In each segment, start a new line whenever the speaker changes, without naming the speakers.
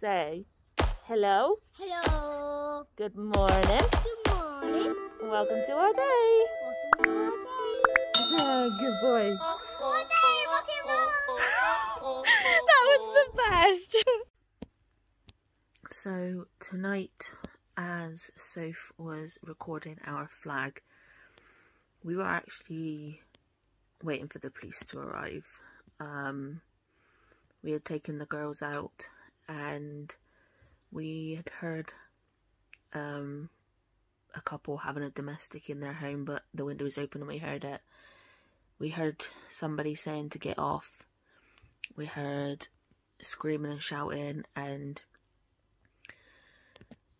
Say hello,
Hello.
good morning,
Good morning.
welcome to our day.
Welcome to our
Oh, good boy.
day. Our day, rock and roll.
that was the best. so tonight, as Soph was recording our vlog, we were actually waiting for the police to arrive. Um, we had taken the girls out, and we had heard um, a couple having a domestic in their home, but the window was open and we heard it. We heard somebody saying to get off. We heard screaming and shouting and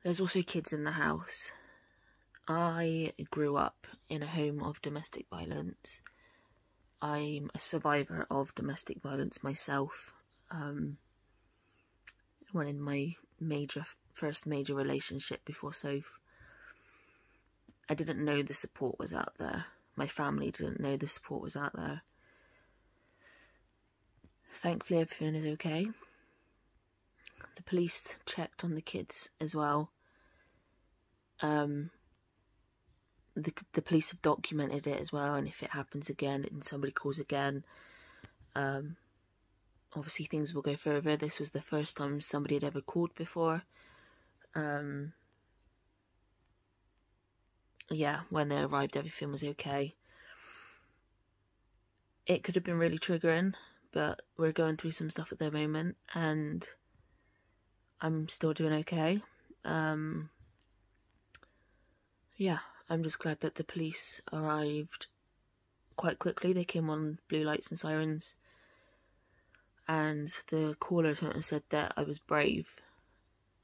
there's also kids in the house. I grew up in a home of domestic violence. I'm a survivor of domestic violence myself. Um when in my major first major relationship before soph i didn't know the support was out there my family didn't know the support was out there Thankfully, everything is okay. The police checked on the kids as well. Um, the the police have documented it as well, and if it happens again and somebody calls again, um, obviously things will go further. This was the first time somebody had ever called before. Um, yeah, when they arrived, everything was okay. It could have been really triggering but we're going through some stuff at the moment and I'm still doing okay. Um, yeah, I'm just glad that the police arrived quite quickly. They came on blue lights and sirens, and the caller turned and said that I was brave.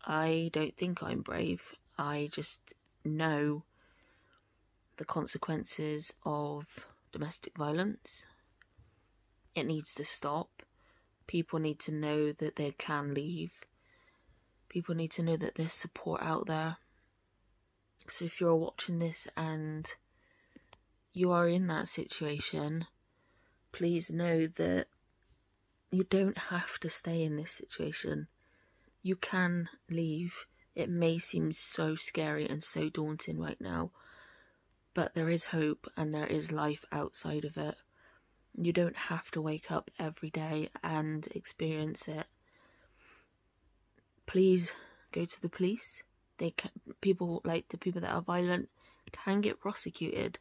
I don't think I'm brave. I just know the consequences of domestic violence it needs to stop. People need to know that they can leave. People need to know that there's support out there. So if you're watching this and you are in that situation, please know that you don't have to stay in this situation. You can leave. It may seem so scary and so daunting right now, but there is hope and there is life outside of it. You don't have to wake up every day and experience it. Please go to the police. They can, people like the people that are violent can get prosecuted.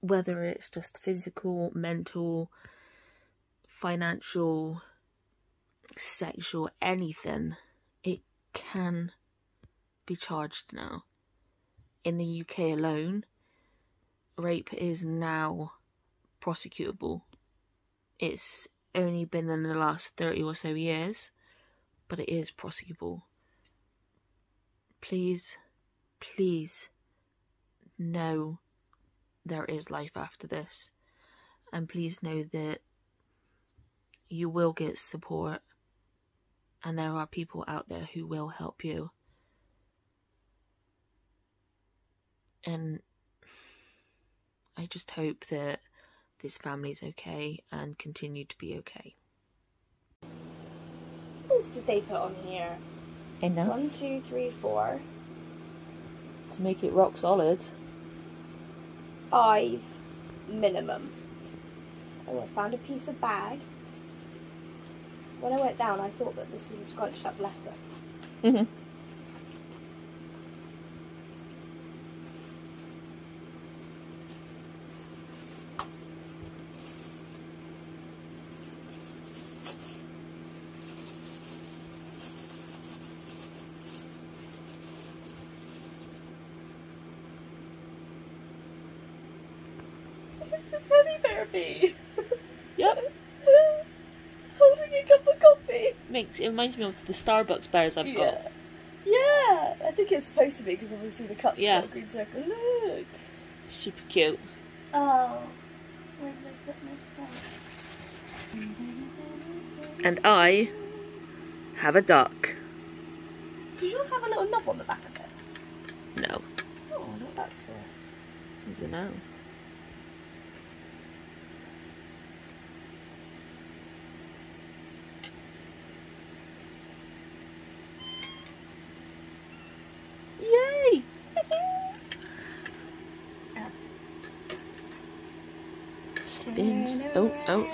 Whether it's just physical, mental, financial, sexual, anything, it can be charged now. In the UK alone, rape is now prosecutable. It's only been in the last 30 or so years, but it is prosecutable. Please, please know there is life after this. And please know that you will get support and there are people out there who will help you. And I just hope that this family's okay and continue to be okay.
What did they put on here?
Enough
One, two, three, four,
to make it rock solid.
five minimum. Oh, I found a piece of bag. When I went down, I thought that this was a scrunched up letter.
Mm-hmm.
It's a teddy bear bee.
Yep.
Holding a cup of coffee.
Makes it reminds me of the Starbucks bars I've got.
Yeah. Yeah, I think it's supposed to be because obviously the cup's
Yeah.
got a green circle. Look.
Super cute.
Oh. Where did I put my phone?
And I have a duck.
Did you also have a little knob on the back of it?
No.
Oh, what that's for.
I don't know. Oh, oh.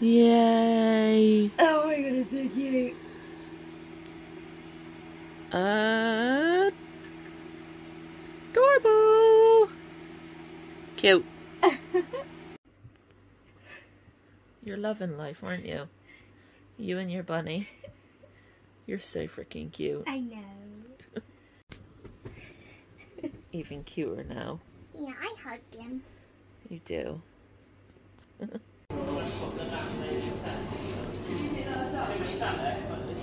Yay!
Oh my god, it's so cute.
Uh, adorable. Cute. You're loving life, aren't you? You and your bunny. You're so freaking cute.
I know.
Even cuter now.
Yeah, I hugged him.
You do.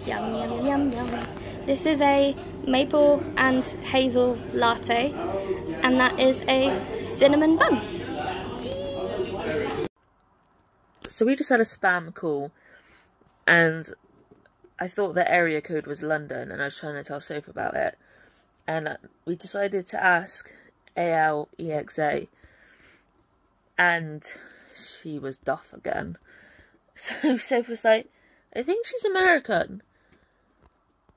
Yum, yum, yum, yum. This is a maple and hazel latte, and that is a cinnamon bun.
So we just had a spam call, and I thought the area code was London, and I was trying to tell Soph about it, and we decided to ask ALEXA, and she was duff again. So Soph was like, "I think she's American,"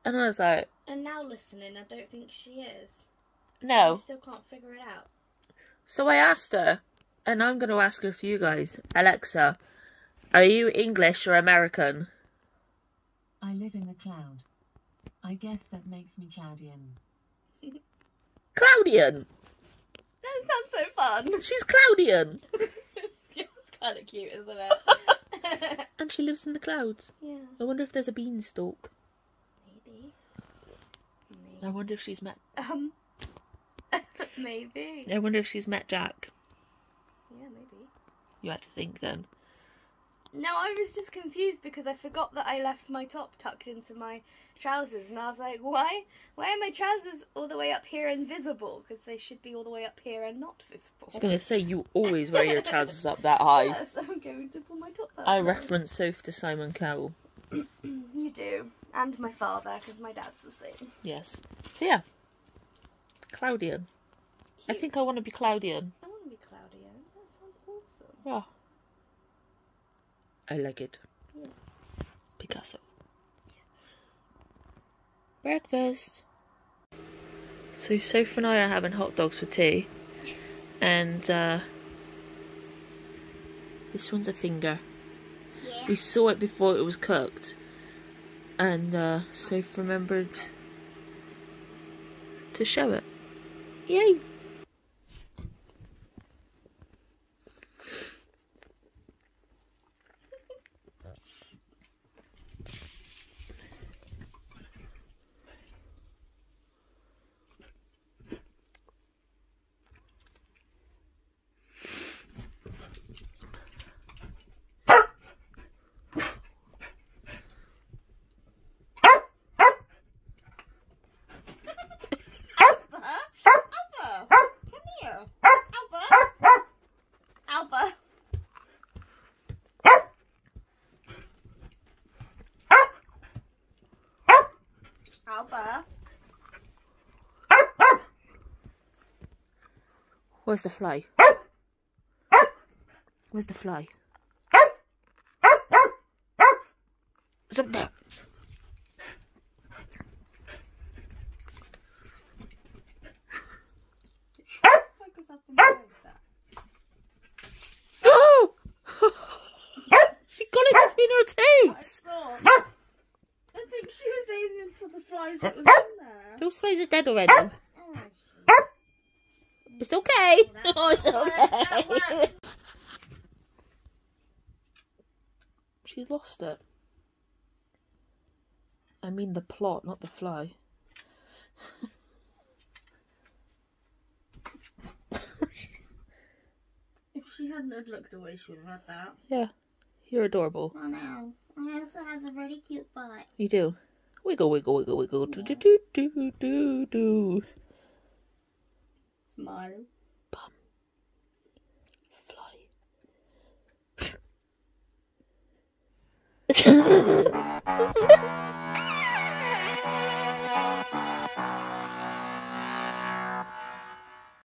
and I was like,
And now listening, I don't think she is.
"No."
still can't figure it out.
So I asked her, and I'm going to ask her for you guys. Alexa, are you English or American?
I live in the cloud. I guess that makes me Cloudian.
Claudian.
That sounds so fun.
She's Claudian.
kind of cute, isn't it?
And she lives in the clouds.
yeah,
I wonder if there's a beanstalk.
maybe.
I wonder if she's met.
Um, maybe.
I wonder if she's met Jack.
Yeah, maybe.
You had to think then.
No, I was just confused because I forgot that I left my top tucked into my trousers, and I was like, why? Why are my trousers all the way up here and visible? Because they should be all the way up here and not visible.
I was going to say you always wear your trousers up that high.
Yes, I'm going to pull my top up.
I
now.
reference Soph to Simon Cowell.
You do, and my father, because my dad's the same.
Yes. So yeah, Claudian. I think I want to be Claudian.
I want to be Claudian. That sounds awesome.
Yeah. I like it.
Yes.
Picasso. Breakfast. So Sophie and I are having hot dogs for tea, and uh, this one's a finger.
Yeah.
We saw it before it was cooked, and uh, Soph remembered to show it. Yay! Where's the fly? Where's the fly? It's up there.
Focus up inside that.
Oh! she got it between her
I I think she was aiming for the flies that was in there.
Those flies are dead already. It's okay. Oh, it's
not work, that
okay. She's lost it. I mean the plot, not the fly.
If she hadn't have looked away, she would have had that.
Yeah, you're adorable.
Oh no. I also has a really cute butt.
You do. Wiggle, wiggle, wiggle, wiggle. Do, do, do, do, do, do
smile. Bum. Fly.